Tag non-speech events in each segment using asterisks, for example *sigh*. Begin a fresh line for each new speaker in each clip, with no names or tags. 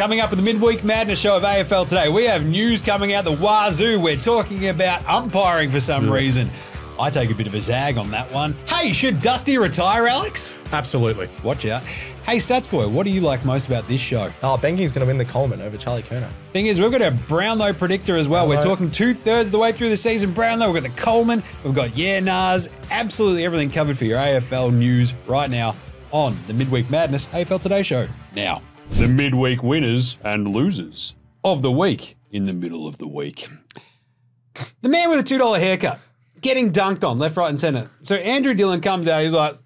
Coming up in the midweek madness show of AFL today, we have news coming out the wazoo. We're talking about umpiring for some reason. I take a bit of a zag on that one. Hey, should Dusty retire, Alex?
Absolutely.
Watch out. Hey, Stats Boy, what do you like most about this show?
Oh, Ben King's going to win the Coleman over Charlie Curnow.
Thing is, we've got a Brownlow predictor as well. We're talking two thirds of the way through the season. Brownlow, we've got the Coleman, we've got Yeah Nars, absolutely everything covered for your AFL news right now on the Midweek Madness AFL Today Show. Now, the midweek winners and losers of the week in the middle of the week. The man with a $2 haircut getting dunked on left, right, and centre. So Andrew Dillon comes out, he's like,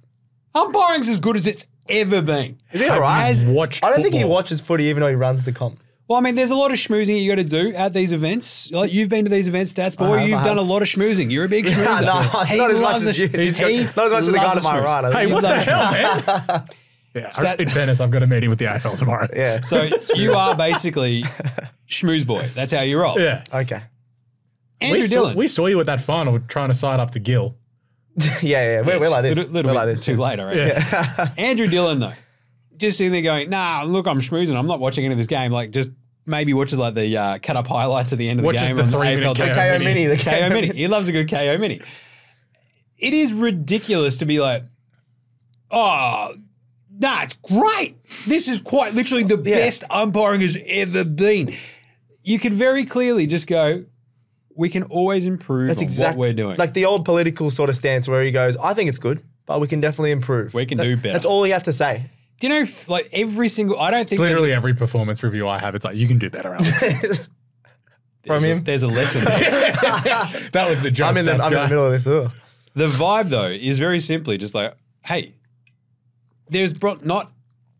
umpiring's as good as it's ever been.
Is he
Have
all right?
you watched
I don't think he watches footy even though he runs the comp.
Well, I mean, there's a lot of schmoozing you got to do at these events. Like you've been to these events, Stats Boy.
Have,
You've done a lot of schmoozing. You're a big *laughs* schmoozer.
no,
He
not as much as
the
you. got- not as much as the guy to my right. I
Hey, what the hell, man? *laughs* yeah,
Stat-
in fairness, I've got a meeting with the AFL tomorrow.
Yeah. *laughs*
So you are basically schmooze boy. That's how you roll.
Yeah.
Okay.
Andrew
we,
Dillon.
saw, we saw you at that final trying to side up to Gill. *laughs*
yeah, yeah. We're, we're like this.
little, little
we're
bit
like this.
too late, I reckon.
Yeah. *laughs*
Andrew Dillon, though, just sitting there going, nah, look, I'm schmoozing. I'm not watching any of this game. Like, just maybe watches like the uh, cut up highlights at the end of
Watches
the game.
the
on
three-minute
AFL.
Kayo
The Kayo mini. The
Kayo Mini. He loves a good Kayo Mini. It is ridiculous to be like, oh, nah, it's great. This is quite literally the
Yeah.
best umpiring has ever been. You could very clearly just go, we can always improve
That's
on
exactly
what we're doing.
Like the old political sort of stance where he goes, I think it's good, but we can definitely improve.
We can
That-
do better.
That's all he had to say.
Do you know, like every single, I don't think there's-
literally every performance review I have. It's like, you can do better, Alex. *laughs*
there's
From
a-
him.
there's a lesson there. *laughs*
that was the joke.
I'm in the I'm in the middle of this. Ugh.
The vibe though is very simply just like, hey, there's bro- not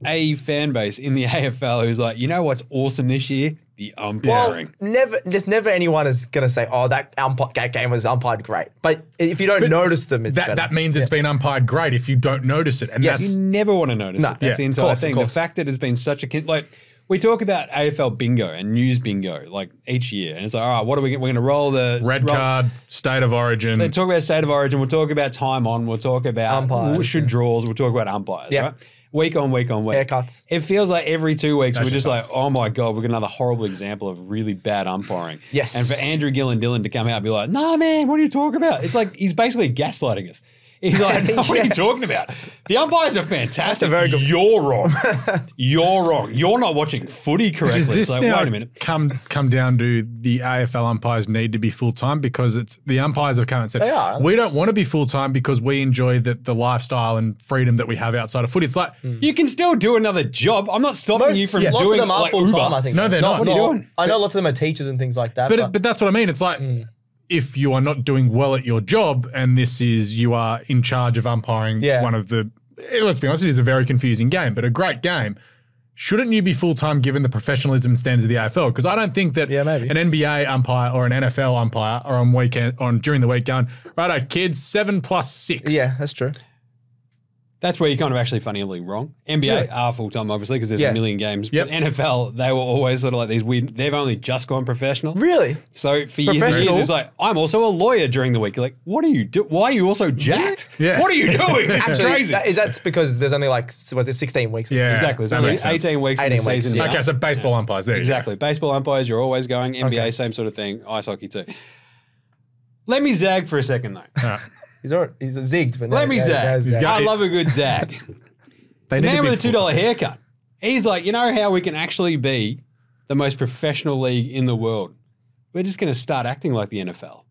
a fan base in the *laughs* AFL who's like, you know what's awesome this year? The
Well,
umpiring.
never. There's never anyone is gonna say, "Oh, that umpi- that game was umpired great." But if you don't notice them, it's
That,
better.
that means it's been umpired great if you don't notice it. And
Yes.
that's
you never want to notice
No,
it. That's
yeah,
the
of
entire
course,
thing. The fact that it's been such a kid, like we talk about AFL bingo and news bingo like each year, and it's like, all right, what are we? We're going to roll the
red
roll-
card, state of origin.
We'll talk about state of origin. We'll talk about time on. We'll talk about
Umpires,
should
yeah.
draws. We'll talk about umpires.
Yeah.
Right? Week on week on week.
Haircuts.
It feels like every two weeks
That's
we're just
just
like, oh my god, we're got another horrible example of really bad umpiring.
Yes.
And for Andrew Gill and Dylan to come out and be like, nah, man, what are you talking about? It's like he's basically gaslighting us. He's like, *laughs* what are you talking about? The umpires are fantastic.
a very good-
You're wrong. You're wrong. You're not watching footy correctly.
Does this
It's like,
now
wait a minute.
come come down to the AFL umpires need to be full time because it's the umpires have come and said
They are.
we don't want to be full time because we enjoy the, the lifestyle and freedom that we have outside of footy. It's like hmm.
You can still do another job. I'm not stopping
Most,
you from
yeah, lots
doing
of them are
like
full time. I think.
No, they're not.
What are you doing?
I know lots of them are teachers and things like that.
but
But,
but that's what I mean. It's like hmm. If you are not doing well at your job and this is you are in charge of umpiring
Yeah.
one of the eh, let's be honest, it is a very confusing game, but a great game. Shouldn't you be full time given the professionalism and standards of the AFL? Because I don't think that
Yeah,
an NBA umpire or an NFL umpire are on weekend on during the week going, right, kids, seven plus six.
yeah, that's true.
That's where you're kind of actually funnily wrong. NBA are full time, obviously, because there's
Yeah.
a million games.
Yep.
But NFL, they were always sort of like these weird. They've only just gone professional.
Really?
So for years and years,
Professional?
it's like I'm also a lawyer during the week. You're like, what are you do? Why are you also jacked?
Yeah.
What are you doing? This is
Actually,
crazy.
that, is that because there's only like was it 16 weeks? or
Yeah.
exactly. It's
that
only
makes sense.
18 weeks in
18
the
weeks,
season.
yeah.
now.
Okay, so baseball umpires. There you go.
Exactly. Baseball umpires, you're always going. NBA,
Okay.
same sort of thing. Ice hockey too. Let me zag for a second though.
Alright.
He's already, he's zigged. But no,
Let me
no,
zag.
no,
He's got-
I love a good zag. *laughs*
They need to
man with a two dollar haircut. He's like, you know how we can actually be the most professional league in the world. We're just going to start acting like the NFL.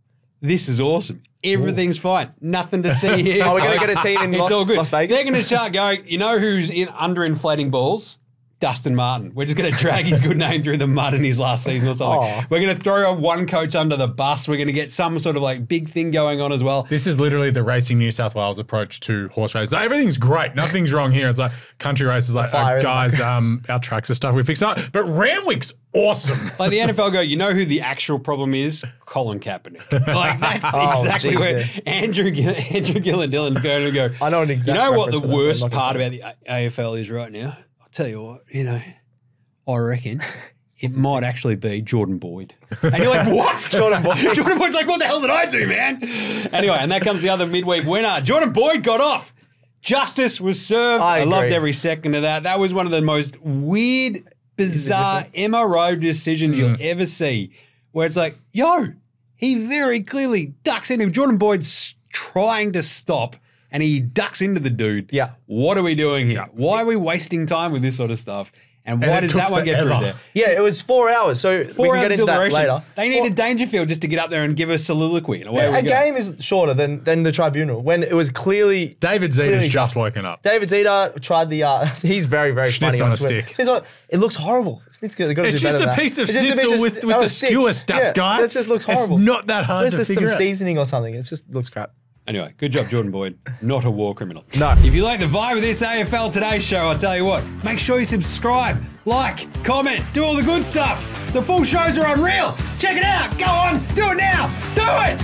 This is awesome. Everything's fine. Nothing to see *laughs* here.
Are we gonna
folks.
get a team in *laughs*
it's
Las-
all good.
Las Vegas?
They're going to start going. You know who's in underinflating balls? Dustin Martin. We're just going to drag his good name through the mud in his last season or something.
Aw.
We're going to throw one coach under the bus. We're going to get some sort of like big thing going on as well.
This is literally the Racing New South Wales approach to horse races. Like, everything's great. Nothing's wrong here. It's like country races, like, oh, guys, um, our tracks are stuff we fix up. But Randwick's awesome.
Like the NFL go, you know who the actual problem is? Colin Kaepernick. *laughs* Like that's
Oh,
exactly
geez,
where
yeah.
Andrew Andrew Gill and Dylan's going to go.
I know an exact
You know what the
for that, but I'm
worst part about the AFL is right now? Tell you what. You know, I reckon *laughs* it might actually be Jordan Boyd. And you're like, what? *laughs*
Jordan Boyd. *laughs*
Jordan Boyd's like, what the hell did I do, man? Anyway, and that comes the other midweek winner. Jordan Boyd got off. Justice was served. I,
I
loved every second of that. That was one of the most weird bizarre MRO decisions you'll mm. ever see, where it's like, yo, he very clearly ducks into him. Jordan Boyd's trying to stop. And he ducks into the dude.
Yeah.
What are we doing here? Why are we wasting time with this sort of stuff? And why
it
does
took
that one get through
forever.
there?
Yeah, it was four hours. So
Four
we can
hours
get into that
deliberation.
later.
They needed Dangerfield just to get up there and give a soliloquy. And away we
a
go.
game is shorter than than the tribunal when it was clearly
David
Clearly
Zeta's just woken up.
David Zeta tried the. Uh, *laughs* he's very very
Schnitz
funny
on a
Twitter.
stick.
Schnitz on- it looks horrible. Schnitz got
It's just a piece of
It's just a
schnitzel
piece of
with, with the
a
skewer stats,
Yeah,
guy.
That just looks horrible.
It's not that hard
There's
to
just some
figure out.
seasoning or something. It just looks crap.
Anyway, good job, Jordan Boyd. *laughs* Not a war criminal.
No.
If you like the vibe of this AFL Today show, I'll tell you what, make sure you subscribe, like, comment, do all the good stuff. The full shows are unreal. Check it out. Go on, do it now. Do it.